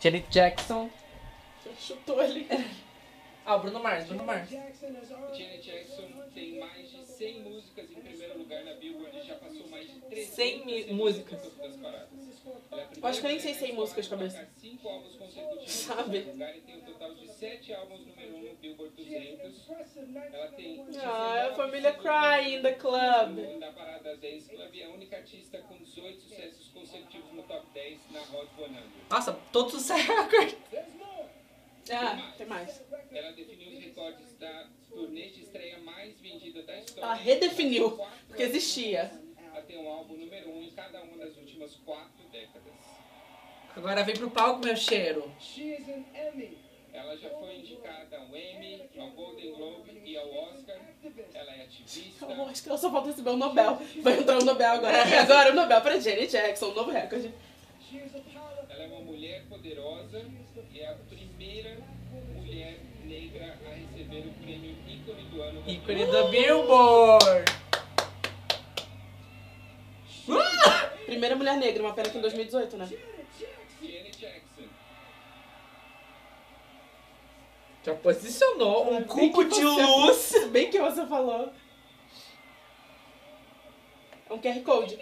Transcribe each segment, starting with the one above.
Janet Jackson. Chutou ali. Ah, o Bruno Mars, Bruno Mars. Janet Jackson tem mais de 100 músicas em primeiro lugar na Billboard e já passou mais de 300 100 mi- músicas. das paradas. Eu acho que eu nem sei 100 músicas de mulher a cabeça. marcar cinco álbuns consecutivos Sabe? em primeiro lugar e tem total de 7 álbuns número 1 no Billboard 200. Ela tem Ah, é a 19 família singles Cry in the club. no- na parada Dance Club a única artista com 18 sucessos consecutivos no top 10 na Hot 100. Nossa, todos os recordes. Ah, tem mais. Ela definiu os recordes da turnê de estreia mais vendida da história. Ela redefiniu, porque existia. Ela tem um álbum número 1 um em cada uma das últimas quatro décadas. Agora vem pro palco, meu cheiro. Ela já foi indicada ao Emmy, ao Golden Globe e ao Oscar. Ela é ativista. Eu acho que ela só falta receber o Nobel. Vai entrar o Nobel agora. E agora o Nobel pra Janet Jackson, novo recorde. Ela é uma mulher poderosa e é a primeira mulher negra a receber o prêmio ícone do ano. da Ícone do Billboard. Primeira mulher negra, uma pena que em 2018, né? Janet Jackson. Já posicionou um cubo de luz. Bem que você falou. É um QR Code.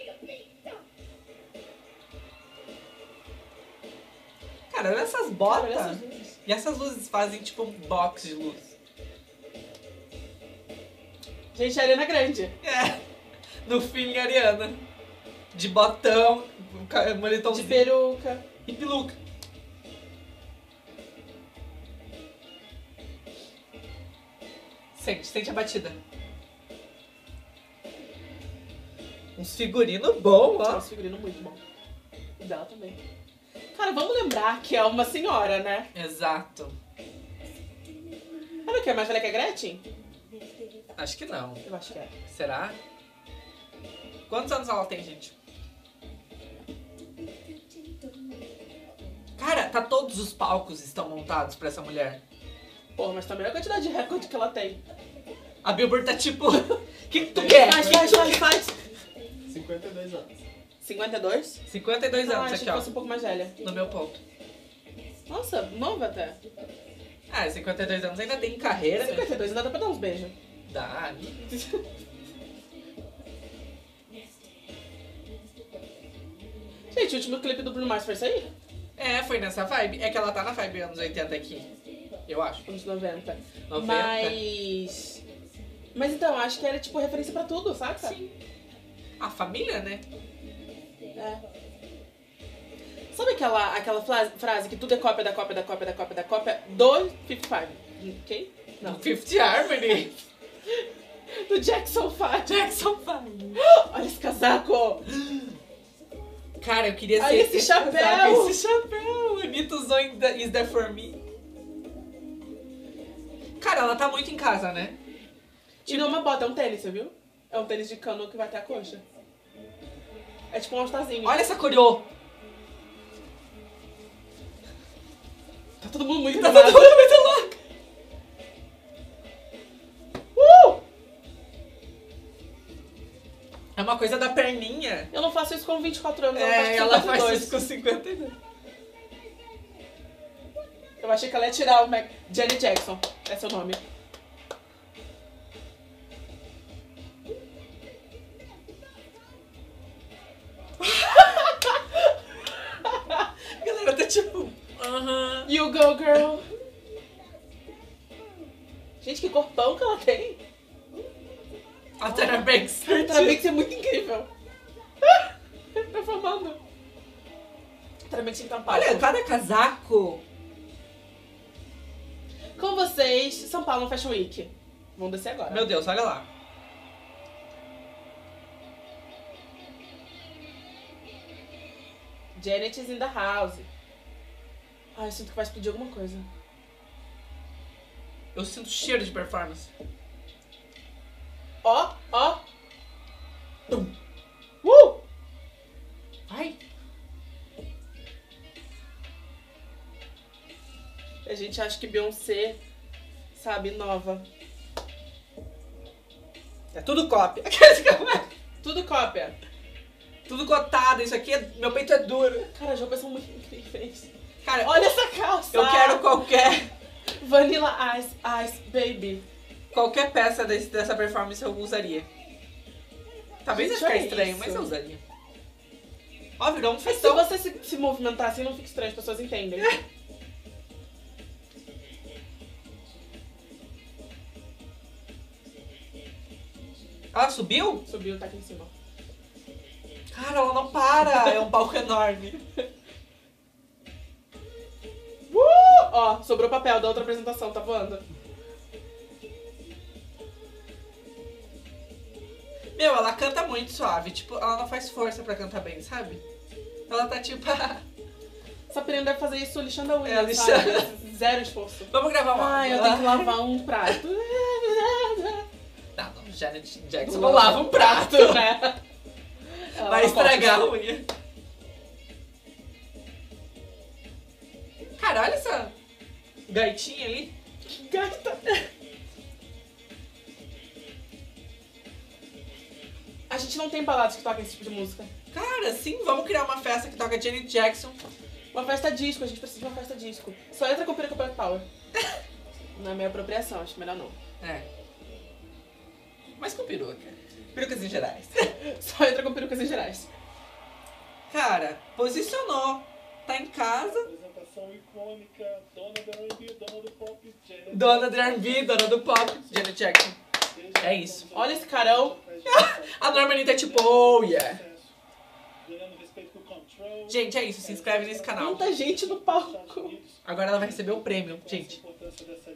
Cara, olha essas Olha botas. essas. E essas luzes fazem tipo um box de luz. Gente, a Ariana Grande. É. No feeling Ariana. De botão, ca- De moletomzinho peruca. E peluca. Sente, sente a batida. Uns figurino bom, ó. Nossa, figurino muito bom. E dela também. Cara, vamos lembrar que é uma senhora, né? Exato. Ela que é mais velha que a Gretchen? Acho que não. Eu acho que é. Será? Quantos anos ela tem, gente? Cara, tá todos os palcos estão montados pra essa mulher. Porra, mas também a quantidade de recorde que ela tem. A Billboard tá tipo, o que, que tu quer? Faz, faz, faz, faz. 52 anos. 52? 52 Ah, anos aqui, que ó. fosse um pouco mais velha. No meu ponto. Nossa, nova até. Ah, 52 anos ainda tem carreira, né? 52 ainda dá pra dar uns beijos. Dá. Gente, o último clipe do Bruno Mars foi isso aí? É, foi nessa vibe. É que ela tá na vibe anos 80 aqui. Eu acho. Anos 90. 90. Mas. Mas então, acho que era tipo referência pra tudo, saca? Sim. A família, né? É. Sabe aquela, aquela frase, que tudo é cópia da cópia da cópia da cópia da cópia do 55? Quem? Não. Fifth Harmony. Do Jackson 5. Jackson 5. Olha esse casaco! Cara, eu queria Ai, ser esse chapéu! casaco, Esse chapéu! In the- Is There For Me. Cara, ela tá muito em casa, né? E não é uma bota, é um tênis, você viu? É um tênis de cano que vai até a coxa. É tipo um altazinho. Olha essa coreô. Tá todo mundo muito Tá todo mundo muito É uma coisa da perninha. Eu não faço isso com 24 anos, É, ela 52. faz isso com 52. Eu achei que ela ia tirar o Mac... Janet Jackson. É o nome. A galera tá tipo... Aham. You go, girl. Gente, que corpão que ela tem. A Tara Banks. Tara Banks é muito incrível. Performando. Tara Banks tem que estar um palco. Olha, cada casaco. Com vocês, São Paulo Fashion Week. Vamos descer agora. Meu Deus, olha lá. Janet is in the house. Ai, eu sinto que vai explodir alguma coisa. Eu sinto cheiro de performance. Ó, ó. Tum. Uh! Ai. A gente acha que Beyoncé, sabe, nova. É tudo cópia. Tudo cópia. Tudo gotado, isso aqui, é, meu peito é duro. Cara, as roupas são muito incríveis. Cara, Olha essa calça! eu quero qualquer, Vanilla Ice, Ice Baby. Qualquer peça desse- dessa performance eu usaria. Talvez Gente, ficar é estranho, isso. mas eu usaria. Ó, virou um Mas se festão. você se, se movimentar assim, não fica estranho, as pessoas entendem. Ela subiu? Subiu, tá aqui em cima. Cara, ela não para. É um palco enorme. Uh! Ó, sobrou papel da outra apresentação, tá voando? Meu, ela canta muito suave. Tipo, ela não faz força pra cantar bem, sabe? Ela tá tipo. Essa menina deve fazer isso lixando a unha, É, lixando. Zero esforço. Vamos gravar uma. Ai, eu tenho que lavar um prato. Não, não, Janet Jackson não lava um prato. né? Ela Vai estragar a copo. unha. Cara, olha essa gaitinha ali. Que gata. Gente não tem baladas que tocam esse tipo de música. Cara, sim, vamos criar uma festa que toca Janet Jackson. Uma festa disco, a gente precisa de uma festa disco. Só entra com peruca Black Power. Não é minha apropriação, acho melhor não. É. Mas com peruca. Perucas em gerais. Só entra com perucas em gerais. Cara, posicionou. Tá em casa. Apresentação icônica, dona da R&B, dona do pop, Janet. Dona do R&B, dona do pop. Janet Jackson. É isso. Olha esse carão. A Normani tá tipo, oh yeah. Ganhando respeito com o Control. Gente, é isso. Se inscreve nesse canal. Muita gente no palco. Agora ela vai receber o prêmio, gente. a importância dessa